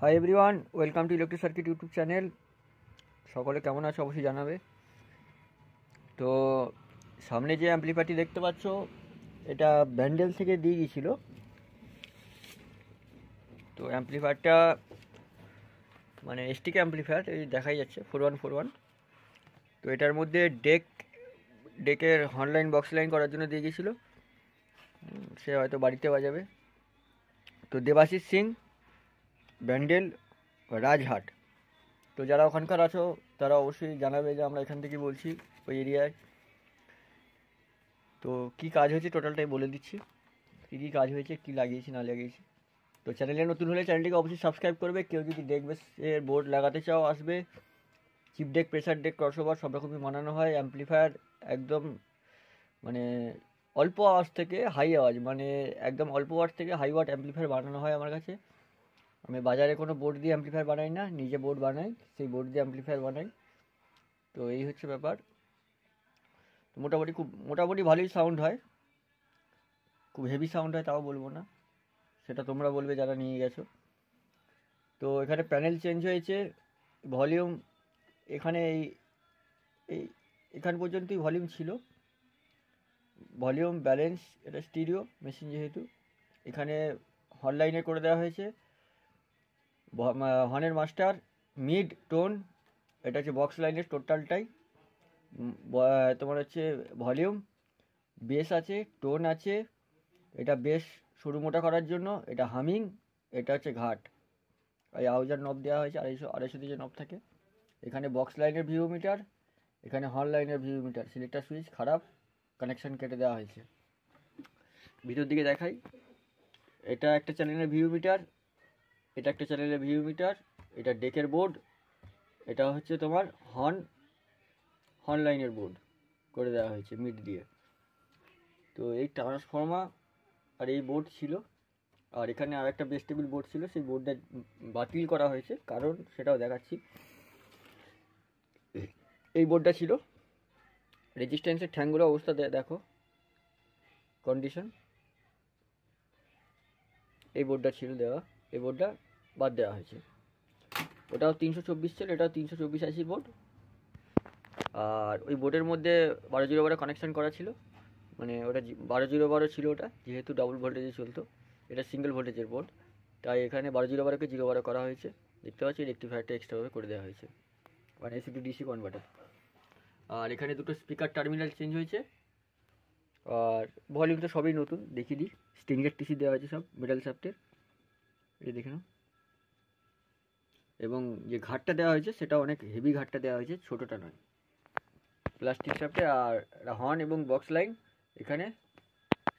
Hi everyone welcome to electric circuit YouTube channel সকলে কেমন আছো অবশ্যই জানাবে। তো সামনে যে অ্যাম্পলিফায়ারটি দেখতে পাচ্ছ, এটা ব্যান্ডেল থেকে দিয়ে গিয়েছিল। তো অ্যাম্পলিফায়ারটা মানে এসটিকে অ্যাম্পলিফায়ার এই দেখাই যাচ্ছে ফোর ওয়ান ফোর ওয়ান তো এটার মধ্যে ডেক ডেকের হনলাইন বক্স লাইন করার জন্য দিয়ে গিয়েছিল। সে হয়তো বাড়িতে বাজাবে। তো দেবাশিস সিং, ব্যান্ডেল, রাজহাট। তো যারা ওখানকার আছো, তারা অবশ্যই জানাবে যে আমরা এখান থেকে বলছি, ওই এরিয়ায়। তো কি কাজ হয়েছে টোটালটাই বলে দিচ্ছি। কী কী কাজ হয়েছে, কী লাগিয়েছি, না লাগিয়েছি। তো চ্যানেলে নতুন হলে চ্যানেলটিকে অবশ্যই সাবস্ক্রাইব করবে। কেউ যদি দেখবে এর বোর্ড লাগাতে চাও, আসবে। Chip deck, pressure deck, crossover, সব রকমই বানানো হয়। অ্যাম্পলিফায়ার, একদম মানে অল্প আওয়াজ থেকে হাই আওয়াজ মানে একদম অল্প ওয়াট থেকে হাই ওয়াট অ্যাম্পলিফায়ার বানানো হয় আমার কাছে। আমি বাজারে কোনো বোর্ড দিয়ে অ্যাম্পলিফায়ার বানাই না, নিজে বোর্ড বানাই, সেই বোর্ড দিয়ে অ্যাম্পলিফায়ার বানাই। তো এই হচ্ছে ব্যাপার। মোটামুটি খুব, মোটামুটি ভালোই সাউন্ড হয়। খুব হেভি সাউন্ড হয় তাও বলব না। সেটা তোমরা বলবে যারা নিয়ে গেছো। তো এখানে প্যানেল চেঞ্জ হয়েছে ভলিউম এখানে এই এই, এখান পর্যন্তই ভলিউম ছিল। ভলিউম, ব্যালেন্স, এটা স্টিরিও, মেশিন যেহেতু, এখানে হনলাইনে করে দেওয়া হয়েছে। হর্নের মাস্টার, মিড, টোন, এটা হচ্ছে বক্স লাইনের টোটালটাই। তোমার হচ্ছে ভলিউম, বেস আছে, টোন আছে, এটা বেশ সরু মোটা করার জন্য, এটা হামিং, এটা হচ্ছে ঘাট। এই আউজার নব দেওয়া হয়েছে, আড়াইশো আড়াইশো দিয়ে নব থাকে। এখানে বক্স লাইনের ভিউ মিটার এখানে হর্ন লাইনের ভিউ মিটার সিলেক্টার সুইচ খারাপ। কানেকশন কেটে দেওয়া হয়েছে। ভিতর দিকে দেখাই। এটা একটা চ্যানেলের ভিউ মিটার এটা একটা চ্যানেলের ভিউ মিটার এটা ডেকের বোর্ড এটা হচ্ছে তোমার হর্ন হর্ন লাইনের বোর্ড করে দেওয়া হয়েছে মিড দিয়ে। তো এই ট্রান্সফর্মার আর এই বোর্ড ছিল, আর এখানে আর একটা বেস্টেবল বোর্ড ছিল, সেই বোর্ডটা বাতিল করা হয়েছে, কারণ সেটাও দেখাচ্ছি। এই বোর্ডটা ছিল রেজিস্ট্যান্সের ঠ্যাঙ্গুলো অবস্থা দেখো। কন্ডিশন এই বোর্ডটা ছিল দেওয়া। এই বোর্ডটা বাদ দেওয়া হয়েছে। ওটাও তিনশো চব্বিশ ছিল, এটাও তিনশো চব্বিশ আশির বোর্ড। আর ওই বোর্ডের মধ্যে বারো জিরো বারো কানেকশান করা ছিল। মানে ওটা বারো জিরো বারো ছিল ওটা, যেহেতু ডাবল ভোল্টেজে চলতো। এটা সিঙ্গেল ভোল্টেজের বোর্ড। তাই এখানে বারো জিরো বারোকে জিরো বারো করা হয়েছে। দেখতে পাচ্ছি রেক্টিফায়ারটা এক্সট্রাভাবে করে দেওয়া হয়েছে। মানে এসি টু ডিসি কনভার্টার আর এখানে দুটো স্পিকার টার্মিনাল চেঞ্জ হয়েছে। আর ভলিউম তো সবই নতুন, দেখিয়ে দিই। স্টিঙ্গের টিসি দেওয়া হয়েছে সব মেটাল শাফটের এই দেখে নাও। এবং যে ঘাটটা দেওয়া হয়েছে, সেটা অনেক হেভি ঘাটটা দেওয়া হয়েছে, ছোটোটা নয়। প্লাস্টিক শাফটে আর হর্ন এবং বক্স লাইন এখানে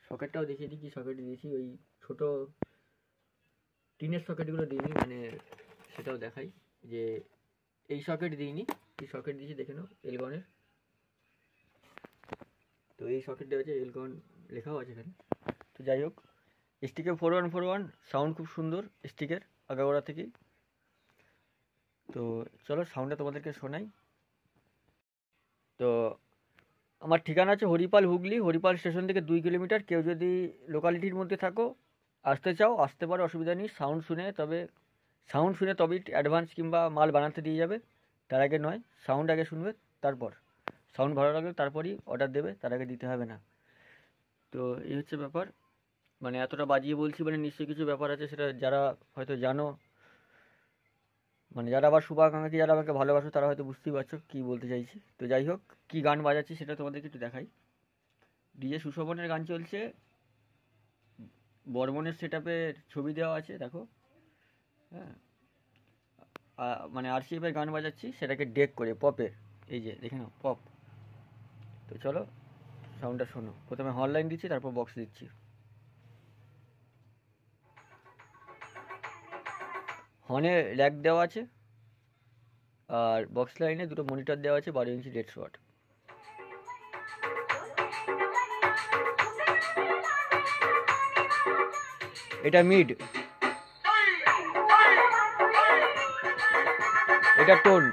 সকেটটাও দেখিয়ে দিই, কি সকেট দিয়েছি, ওই ছোট টিনের সকেটগুলো দিইনি মানে সেটাও দেখাই যে এই সকেট দিইনি। কি সকেট দিয়েছি, দেখে নাও এলগনের তো এই সকেট দেওয়া আছে এলগন লেখাও আছে এখানে। তো যাই হোক স্টিকে four one four one sound খুব সুন্দর স্টিকের আগাগোড়া থেকেই। তো চলো সাউন্ডটা তোমাদেরকে শোনাই। তো আমার ঠিকানা আছে হরিপাল হুগলি, হরিপাল স্টেশন থেকে দুই কিলোমিটার। কেউ যদি লোকালিটির মধ্যে থাকো, আসতে চাও, আসতে পারো, অসুবিধা নেই সাউন্ড শুনে, তবে সাউন্ড শুনে তবেই অ্যাডভান্স কিংবা মাল বানাতে দিয়ে যাবে। তার আগে নয় সাউন্ড আগে শুনবে, তারপর। সাউন্ড ভালো লাগলে তারপরই অর্ডার দেবে, তার আগে দিতে হবে না। তো এই হচ্ছে ব্যাপার। মানে এতটা বাজিয়ে বলছি মানে নিশ্চয়ই কিছু ব্যাপার আছে সেটা যারা হয়তো জানো। মানে যারা আবার শুভাকাঙ্ক্ষী, যারা আমাকে ভালোবাসো, তারা হয়তো বুঝতেই পারছ কী বলতে চাইছি। তো যাই হোক, কী গান বাজাচ্ছি সেটা তোমাদেরকে একটু দেখাই। ডিজে সুশোভনের গান চলছে। বর্মনের সেট ছবি দেওয়া আছে, দেখো। হ্যাঁ। মানে আরসিএফের গান বাজাচ্ছি, সেটাকে ডেক করে পপের এই যে, দেখে নাও পপ তো চলো সাউন্ডটা শোনো। প্রথমে হনলাইন দিচ্ছি, তারপর বক্স দিচ্ছি। হর্নে র্যাক দেওয়া আছে, আর বক্স লাইনে দুটো মনিটর দেওয়া আছে, বারো ইঞ্চি দেড়শো ওয়াট। এটা মিড এটা টোন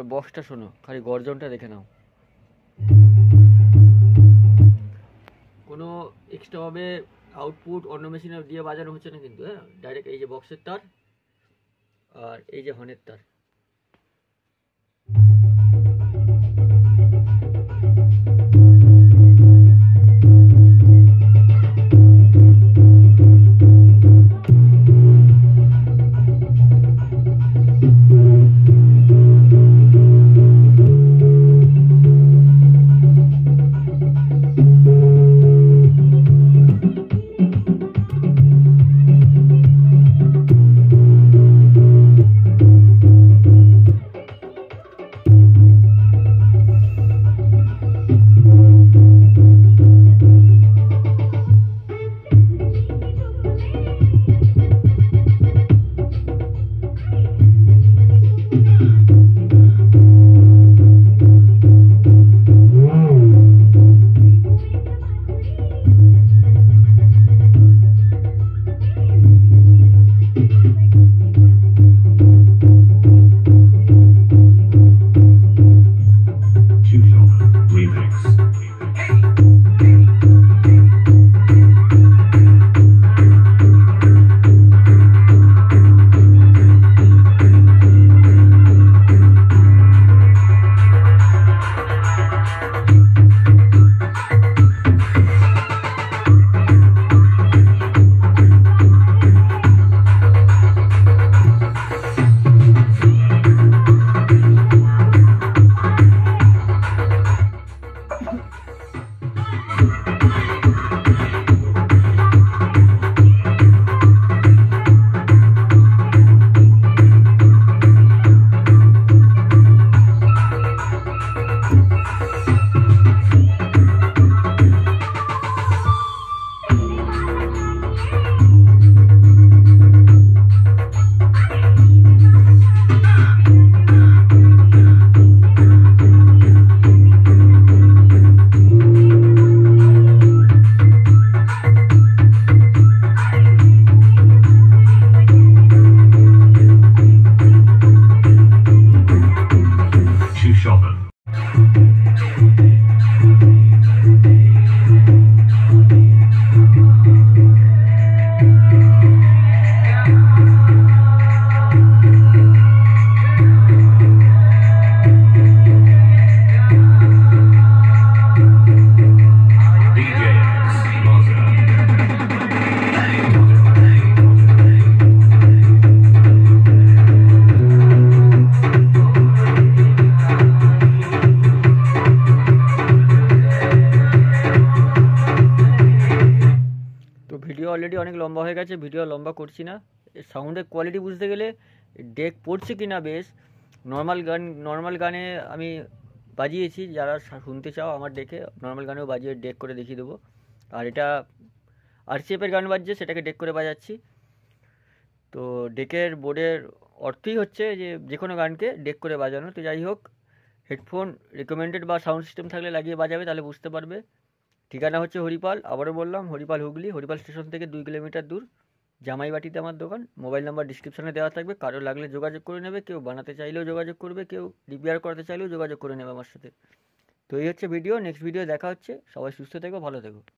এবার বক্সটা শোনো, খালি গর্জনটা দেখে নাও। কোনো এক্সট্রাভাবে আউটপুট অন্য মেশিনে দিয়ে বাজানো হচ্ছে না কিন্তু হ্যাঁ? ডাইরেক্ট এই যে বক্সের তার আর এই যে হর্নের তার। অলরেডি অনেক লম্বা হয়ে গেছে ভিডিও লম্বা করছি না। সাউন্ডের কোয়ালিটি বুঝতে গেলে ডেক পড়ছে কি না বেশ। নর্মাল গান নর্মাল গানে আমি বাজিয়েছি, যারা শুনতে চাও আমার ডেকে নর্মাল গানেও বাজিয়ে ডেক করে দেখিয়ে দেবো। আর এটা আরসিএফের গান বাজছে, সেটাকে ডেক করে বাজাচ্ছি। তো ডেকের বোর্ডের অর্থই হচ্ছে যে যে কোনো গানকে ডেক করে বাজানো। তো যাই হোক হেডফোন রেকমেন্ডেড বা সাউন্ড সিস্টেম থাকলে লাগিয়ে বাজাবে, তাহলে বুঝতে পারবে। ঠিকানা হচ্ছে হরিপাল, আবারও বললাম, হরিপাল হুগলি, হরিপাল স্টেশন থেকে দুই কিলোমিটার দূর। জামাইবাটিতে আমার দোকান, মোবাইল নাম্বার ডিসক্রিপশানে দেওয়া থাকবে। কারও লাগলে যোগাযোগ করে নেবে, কেউ বানাতে চাইলেও যোগাযোগ করবে, কেউ রিপেয়ার করাতে চাইলেও যোগাযোগ করে নেবে আমার সাথে। তো এই হচ্ছে ভিডিও নেক্সট ভিডিও দেখা হচ্ছে। সবাই সুস্থ থেকো, ভালো থেকো।